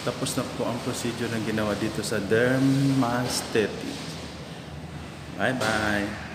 Tapos na po ang procedure na ginawa dito sa Dermaesthetic. Bye-bye.